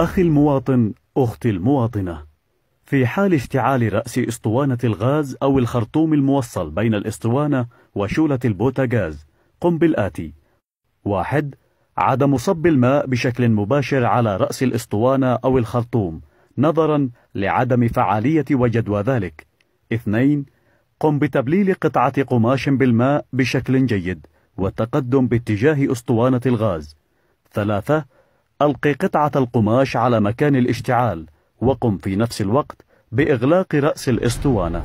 أخي المواطن أختي المواطنة. في حال اشتعال رأس أسطوانة الغاز أو الخرطوم الموصل بين الأسطوانة وشولة البوتاغاز قم بالآتي. واحد عدم صب الماء بشكل مباشر على رأس الأسطوانة أو الخرطوم نظرا لعدم فعالية وجدوى ذلك. اثنين قم بتبليل قطعة قماش بالماء بشكل جيد والتقدم باتجاه أسطوانة الغاز. ثلاثة ألقي قطعة القماش على مكان الاشتعال وقم في نفس الوقت بإغلاق رأس الإسطوانة.